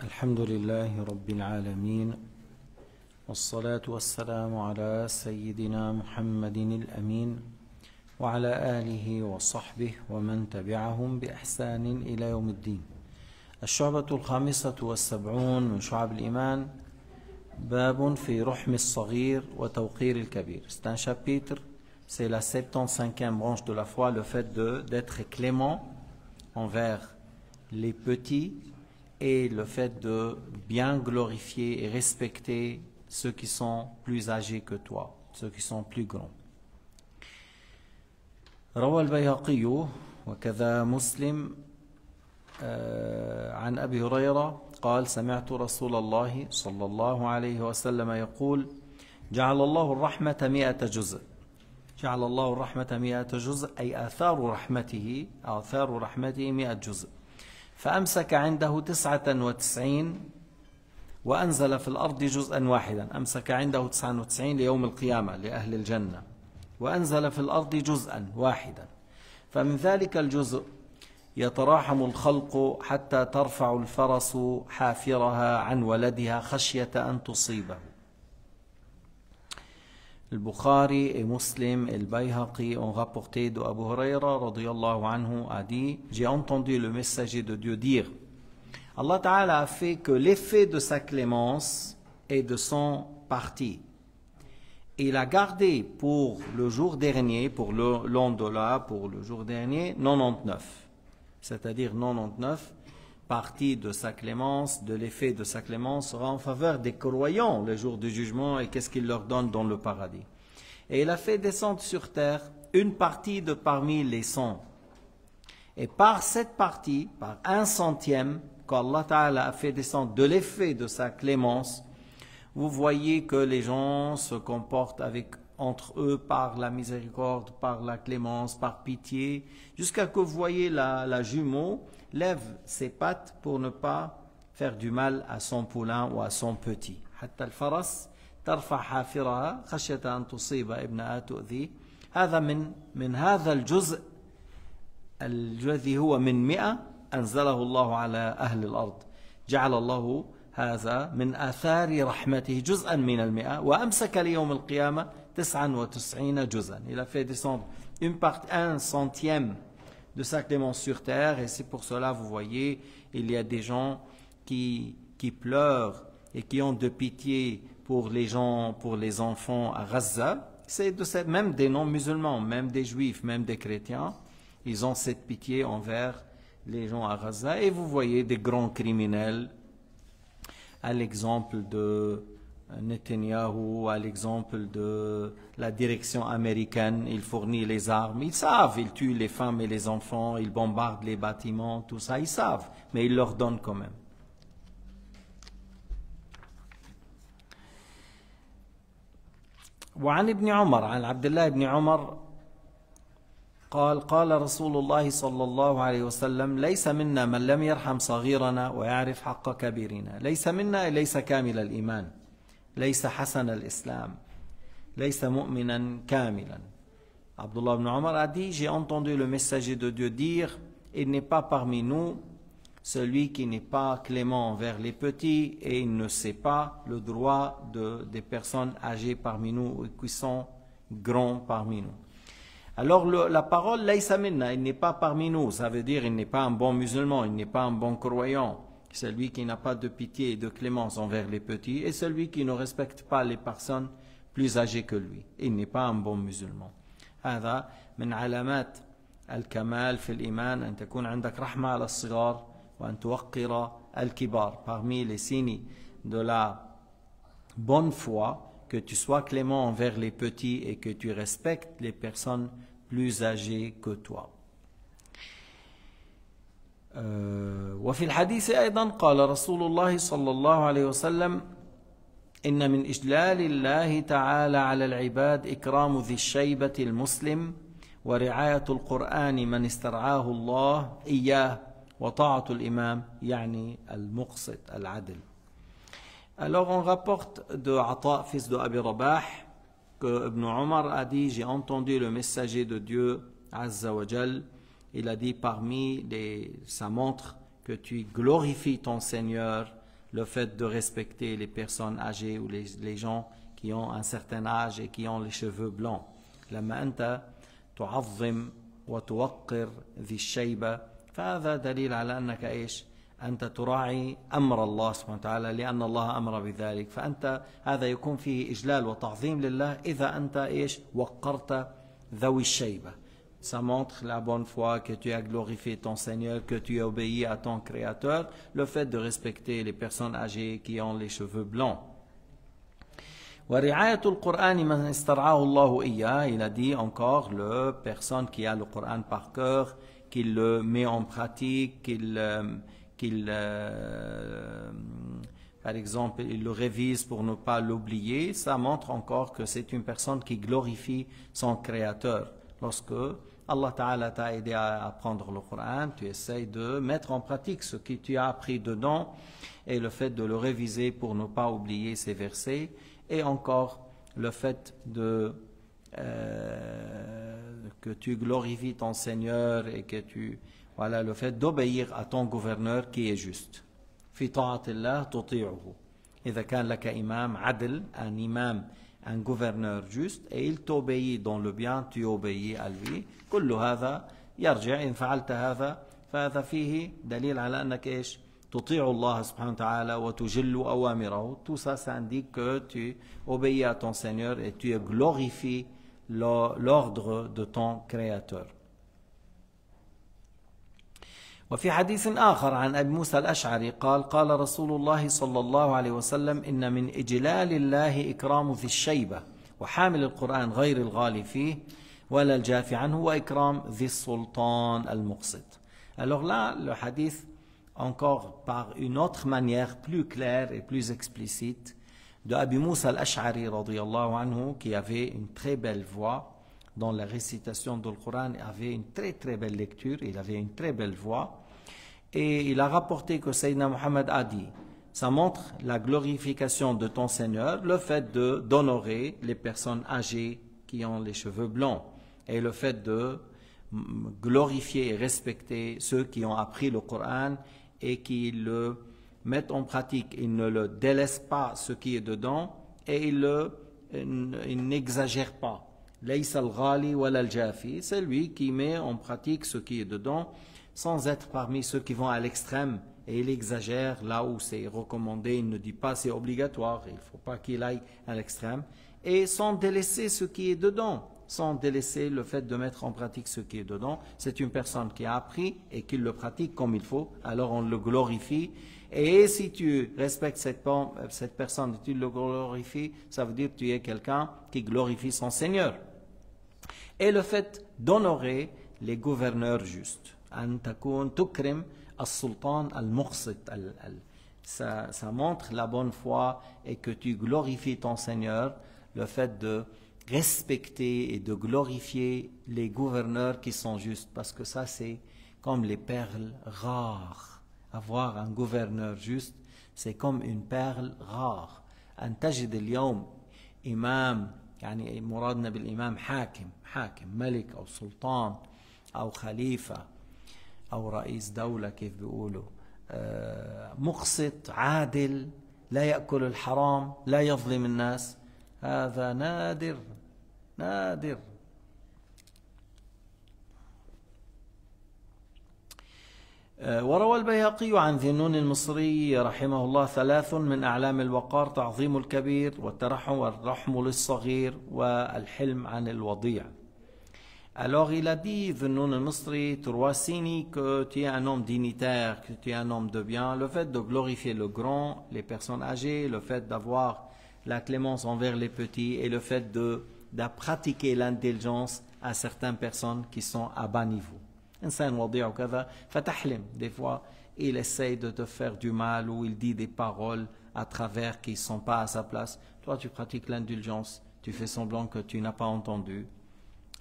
الحمد لله رب العالمين والصلاة والسلام على سيدنا محمد الأمين وعلى آله وصحبه ومن تبعهم بإحسان إلى يوم الدين. الشعبة الخامسة والسبعون من شعب الإيمان باب في رحم الصغير وتوقير الكبير. C'est un chapitre, c'est la 75e branche de la foi, le fait d'être clément envers les petits et le fait de bien glorifier et respecter ceux qui sont plus âgés que toi, ceux qui sont plus grands. روى البيهقي وكذا مسلم عن أبي هريرة قال سمعت رسول الله صلى الله عليه وسلم يقول جعل الله الرحمة مئة جزء جعل الله الرحمة مئة جزء أي آثار رحمته آثار رحمته مئة جزء فأمسك عنده تسعة وتسعين وأنزل في الأرض جزءا واحدا. أمسك عنده تسعة وتسعين ليوم القيامة لأهل الجنة. وأنزل في الأرض جزءا واحدا. فمن ذلك الجزء يتراحم الخلق حتى ترفع الفرس حافرها عن ولدها خشية أن تصيبه. Al-Bukhari et Muslim Al-Bayhaqi ont rapporté de Abu Huraira anhu a dit J'ai entendu le messager de Dieu dire Allah Ta'ala a fait que l'effet de sa clémence est de son parti. Il a gardé pour le jour dernier, pour l'ondola, pour le jour dernier, 99. C'est-à-dire 99 partie de sa clémence, de l'effet de sa clémence sera en faveur des croyants le jour du jugement et qu'est-ce qu'il leur donne dans le paradis. Et il a fait descendre sur terre une partie de parmi les cent. Et par cette partie, par un centième, qu'Allah Ta'ala a fait descendre de l'effet de sa clémence, vous voyez que les gens se comportent avec, entre eux par la miséricorde, par la clémence, par pitié, jusqu'à que vous voyez la, la, jumeau lève ses pattes pour ne pas faire du mal à son poulain ou à son petit. ترفع حافرها خشية أن تصيب ابنها تؤذيه هذا من من هذا الجزء الذي هو من مئة أنزله الله على أهل الأرض جعل الله هذا من آثار رحمته جزءا من المئة وأمسك ليوم القيامة 99. Il a fait descendre une part, un centième de sa clémence sur terre, et c'est pour cela, vous voyez, il y a des gens qui, qui pleurent et qui ont de pitié pour les gens, pour les enfants à Gaza. C'est de cette, même des non-musulmans, même des juifs, même des chrétiens, ils ont cette pitié envers les gens à Gaza. Et vous voyez des grands criminels, à l'exemple de Netanyahu, à l'exemple de la direction américaine, il fournit les armes, ils savent, ils tuent les femmes et les enfants, ils bombardent les bâtiments, tout ça, ils savent, mais ils leur donnent quand même. وعن ابن عمر عن عبد الله بن عمر قال قال رسول الله صلى الله عليه وسلم ليس منا من لم يرحم صغيرنا ويعرف حق كبيرنا ليس منا ليس كامل الإيمان ليس حسن الإسلام ليس مؤمنا كاملا عبد الله بن عمر a dit j'ai entendu le messager de Dieu dire il n'est pas parmi nous celui qui n'est pas clément envers les petits et il ne sait pas le droit de, des personnes âgées parmi nous qui sont grands parmi nous Alors le, la parole laïsa minna, il n'est pas parmi nous, ça veut dire il n'est pas un bon musulman, il n'est pas un bon croyant, celui qui n'a pas de pitié et de clémence envers les petits et celui qui ne respecte pas les personnes plus âgées que lui. Il n'est pas un bon musulman. هذا من علامات الكمال في الإيمان أن تكون عندك رحمة على الصغار وأن توقر الكبار. Parmi les signes de la bonne foi, que tu sois clément envers les petits et que tu respectes les personnes plus âgées que toi. وفي الحديث أيضا قال رسول الله صلى الله عليه وسلم إن من إجلال الله تعالى على العباد إكرام ذي الشيبة المسلم ورعاية القرآن من استرعاه الله إياه وطاعة الإمام يعني المقسط العدل. Alors on rapporte de Ata, fils de Abi Rabah, que Ibn Omar a dit J'ai entendu le messager de Dieu, Azza wa Jal, il a dit parmi les, ça montre que tu glorifies ton Seigneur le fait de respecter les personnes âgées ou les, les gens qui ont un certain âge et qui ont les cheveux blancs لما أنت تعظم وتوقر ذي الشيبة فهذا دليل على أنك إيش أنت تراعي أمر الله سبحانه وتعالى لأن الله أمر بذلك فأنت هذا يكون فيه إجلال وتعظيم لله إذا أنت إيش وقرت ذوي الشيبة Ça montre la bonne foi que tu as glorifié ton Seigneur, que tu as obéi à ton Créateur, le fait de respecter les personnes âgées qui ont les cheveux blancs. ورعاية القرآن من استرعاه الله إياه, il a dit encore, le personne qui a le Coran par cœur, qu'il le met en pratique, qu'il qu'il, euh, par exemple, il le révise pour ne pas l'oublier, ça montre encore que c'est une personne qui glorifie son Créateur. Lorsque Allah Ta'ala t'a aidé à apprendre le Coran, tu essayes de mettre en pratique ce que tu as appris dedans et le fait de le réviser pour ne pas oublier ces versets et encore le fait de euh, que tu glorifies ton Seigneur et que tu voilà le fait d'obéir à ton gouverneur qui est juste. في طاعة الله تطيعه. إذا كان لك إمام عدل, un imam, un gouverneur juste, et il t'obéit dans le bien, tu obéis à lui. كل هذا يرجع إن فعلت هذا فهذا فيه دليل على أنك إيش؟ تطيع الله سبحانه وتعالى وتجل أوامره. Tout ça, ça indique que tu obéis à ton Seigneur et tu glorifies l'ordre de ton Créateur. وفي حديث آخر عن أبي موسى الأشعري قال قال رسول الله صلى الله عليه وسلم إن من إجلال الله إكرام ذي الشيبة وحامل القرآن غير الغالي فيه ولا الجافي عنه وإكرام ذي السلطان المقسط Alors là, le hadith, encore par une autre manière plus claire et plus explicite, de Abu Musa al-Ash'ari qui avait une très belle voix dans la récitation du Coran, avait une très très belle lecture, il avait une très belle voix, et il a rapporté que Sayyidina Muhammad a dit, ça montre la glorification de ton Seigneur, le fait d'honorer les personnes âgées qui ont les cheveux blancs, et le fait de glorifier et respecter ceux qui ont appris le Coran et qui le mettent en pratique. Ils ne le délaissent pas ce qui est dedans et ils n'exagèrent pas. C'est lui qui met en pratique ce qui est dedans sans être parmi ceux qui vont à l'extrême et il exagère là où c'est recommandé, il ne dit pas c'est obligatoire, il ne faut pas qu'il aille à l'extrême, et sans délaisser ce qui est dedans, sans délaisser le fait de mettre en pratique ce qui est dedans. C'est une personne qui a appris et qui le pratique comme il faut, alors on le glorifie. Et si tu respectes cette, personne et tu le glorifies, ça veut dire que tu es quelqu'un qui glorifie son Seigneur Et le fait d'honorer les gouverneurs justes. أن تكون تكرم السلطان المقسط ça, ça montre la bonne foi et que tu glorifies ton Seigneur, le fait de respecter et de glorifier les gouverneurs qui sont justes, parce que ça c'est comme les perles rares. Avoir un gouverneur juste, c'est comme une perle rare. أن تجد اليوم إمام يعني مرادنا بالإمام حاكم حاكم ملك أو سلطان أو خليفة أو رئيس دولة كيف بيقولوا مقسط عادل لا يأكل الحرام لا يظلم الناس هذا نادر نادر. وروى البيهقي عن ذي النون المصري رحمه الله ثلاث من أعلام الوقار تعظيم الكبير والترحم والرحم للصغير والحلم عن الوضيع Alors il a dit, Venoun al-Mustri, Turwasini, que tu es un homme dignitaire, que tu es un homme de bien. Le fait de glorifier le grand, les personnes âgées, le fait d'avoir la clémence envers les petits et le fait de, de pratiquer l'intelligence à certaines personnes qui sont à bas niveau. Des fois, il essaye de te faire du mal ou il dit des paroles à travers qui ne sont pas à sa place. Toi, tu pratiques l'indulgence, tu fais semblant que tu n'as pas entendu.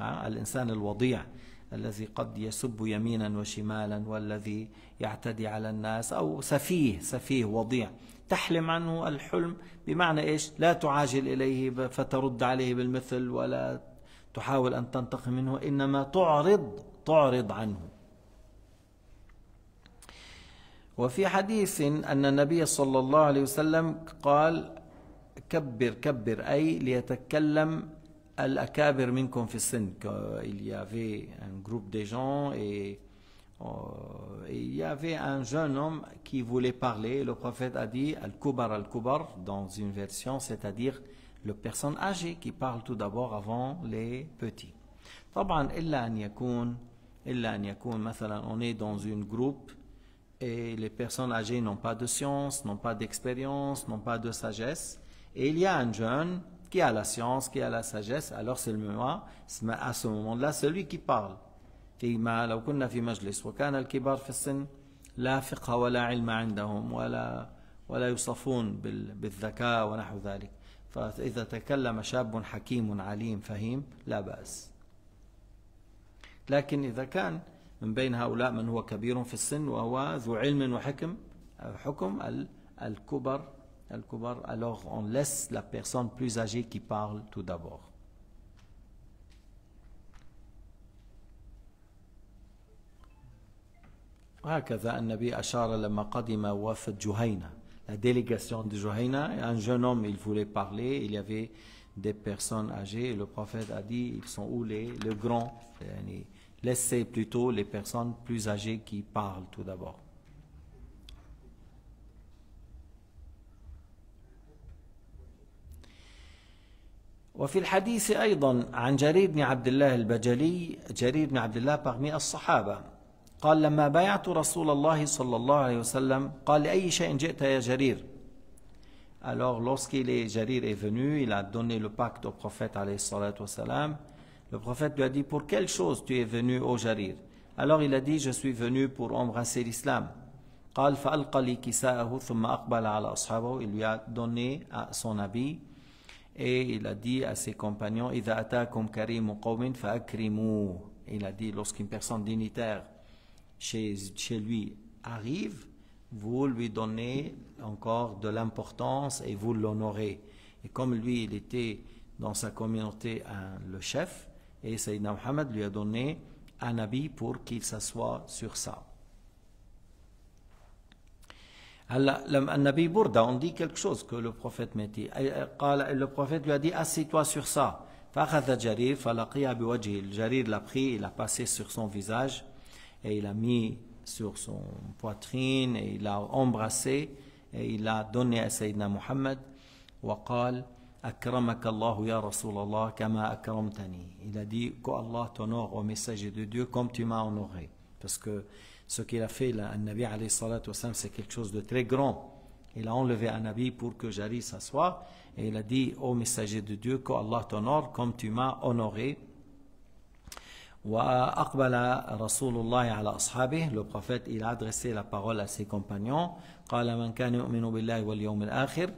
الإنسان الوضيع الذي قد يسب يمينا وشمالا والذي يعتدي على الناس أو سفيه سفيه وضيع تحلم عنه الحلم بمعنى إيش لا تعاجل إليه فترد عليه بالمثل ولا تحاول أن تنتقم منه إنما تعرض تعرض عنه وفي حديث أن النبي صلى الله عليه وسلم قال كبر كبر أي ليتكلم الأكابر منكم في السن il y avait un groupe de gens et il y avait un jeune homme qui voulait parler. Le prophète a dit Al-Kubar Al-Kubar dans une version, c'est-à-dire le personne âgée qui parle tout d'abord avant les petits. طبعا إلا أن يكون إلا أن يكون مثلا on est dans une groupe et les personnes âgées n'ont pas de science, n'ont pas d'expérience, n'ont pas de sagesse et il y a un jeune qui a la science, qui a la sagesse, alors c'est le moment, à ce moment-là celui qui parle. فيما لو كنا في مجلس وكان الكبار في السن لا فقه ولا علم عندهم ولا ولا يوصفون بالذكاء ونحو ذلك فإذا تكلم شاب حكيم عليم فهيم لا بأس. لكن إذا كان من بين هؤلاء من هو كبير في السن وهو ذو علم وحكم حكم الكبر الكبر alors on laisse la personne plus âgée qui parle tout d'abord. هكذا النبي أشار لما قدم وفد جهينة. la délégation de Juhayna, un jeune homme, il voulait parler, il y avait des personnes âgées, et le prophète a dit, ils sont où les, le grand Laissez plutôt les personnes plus âgées qui parlent tout d'abord. وفي الحديث أيضا عن جرير بن عبد الله البجلي جرير بن عبد الله parmi الصحابة قال لما بايعت رسول الله صلى الله عليه وسلم قال لأي شيء جئت يا جرير Alors lorsqu'il est Jarir est venu, il a donné le pacte au prophète alayhi salatu wasalam. Le prophète lui a dit pour quelle chose tu es venu au Jarir Alors il a dit je suis venu pour embrasser l'islam. قال فألقى لي كساءه ثم أقبل على أصحابه Il lui a donné à son habit et il a dit à ses compagnons إذا أتاكم كريم قوم فأكرموه Il a dit lorsqu'une personne dignitaire chez, lui arrive, vous lui donnez encore de l'importance et vous l'honorez. Et comme lui, il était dans sa communauté un, le chef, et Sayyidina Muhammad lui a donné un habit pour qu'il s'assoie sur ça. Nabi Bourda, on dit quelque chose que le prophète dit. Le prophète lui a dit Assieds-toi sur ça. Jarir l'a pris, il l'a passé sur son visage et il a mis sur son poitrine et il l'a embrassé et il a donné à Sayyidina Muhammad وقال أكرمك الله يا رسول الله كما أكرمتني il a dit qu'Allah t'honore au messager de Dieu comme tu m'as honoré parce que ce qu'il a fait là, un Nabi alayhi salatu c'est quelque chose de très grand il a enlevé un Nabi pour que Jari s'assoie et il a dit au messager de Dieu qu'Allah t'honore comme tu m'as honoré le prophète il a adressé la parole à ses compagnons قال من كان يؤمن بالله واليوم الآخر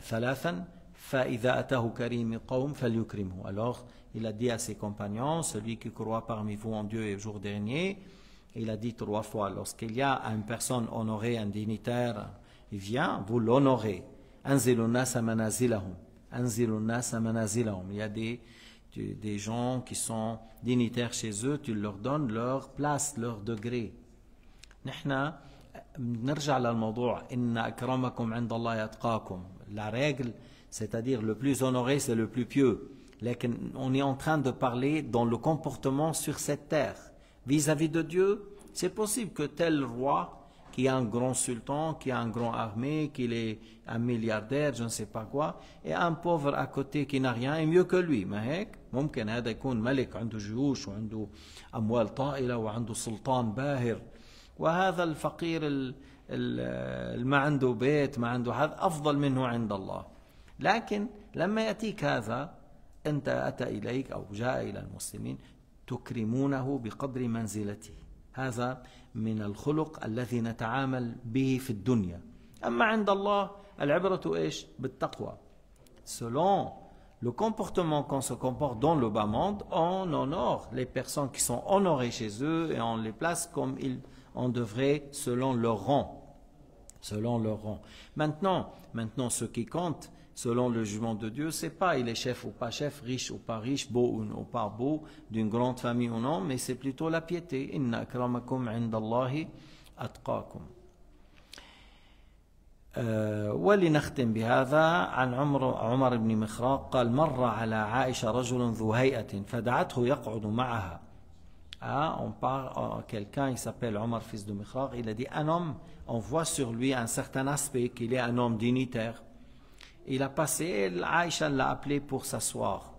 ثلاثا فإذا أتاه كريم قوم فليكرمه alors il a dit à ses compagnons celui qui croit parmi vous en Dieu et au jour dernier il a dit trois fois lorsqu'il y a une personne honorée un dignitaire il vient vous l'honorez أنزلوا الناس منازلهم أنزلوا الناس منازلهم il y a des des gens qui sont dignitaires chez eux, tu leur donnes leur place, leur degré. نحن نرجع للموضوع إن أكرمكم عند الله أتقاكم. La règle, c'est-à-dire le plus honoré, c'est le plus pieux. لكن on est en train de parler dans le comportement sur cette terre. Vis-à-vis -vis de Dieu, c'est possible que tel roi qui a un grand sultan, qui a un grand armée, qu'il est un milliardaire, je ne sais pas quoi, et un pauvre à côté qui n'a rien est mieux que lui. ما هيك ممكن هذا يكون ملك عنده جيوش وعنده أموال طائلة وعنده سلطان باهر وهذا الفقير اللي ما عنده بيت ما عنده هذا أفضل منه عند الله لكن لما يأتيك هذا أنت أتى إليك أو جاء إلى المسلمين تكرمونه بقدر منزلته هذا من الخلق الذي نتعامل به في الدنيا أما عند الله العبرة إيش بالتقوى selon le comportement qu'on se comporte dans le bas monde on honore les personnes qui sont honorées chez eux et on les place comme ils on devrait selon leur rang selon leur rang maintenant maintenant ce qui compte selon le jugement de Dieu, c'est pas il est chef ou pas chef, riche ou pas riche, beau ou pas beau, d'une grande famille ou non, mais c'est plutôt la piété. Inna akramakum indallahi atqakum. آه، ولنختم بهذا عن عمر عمر بن مخراق قال مر على عائشة رجل ذو هيئة فدعته يقعد معها ah, on parle oh, quelqu'un, il s'appelle Omar, fils de Mikhrar, il a dit un homme, on voit sur lui un certain aspect qu'il est un homme dignitaire. Il a passé, Aïcha l'a appelé pour s'asseoir.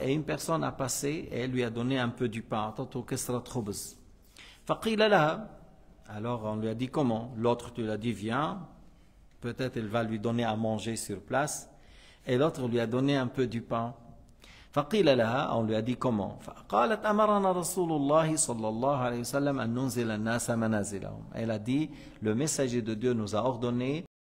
Et une personne a passé et elle lui a donné un peu du pain. Alors on lui a dit comment? L'autre lui a dit viens, peut-être elle va lui donner à manger sur place. Et l'autre lui a donné un peu du pain. فقيل لها a dit comment فقالت أمرنا رسول الله صلى الله عليه وسلم أن ننزل الناس منازلهم. Elle a dit le messager de Dieu nous a ordonné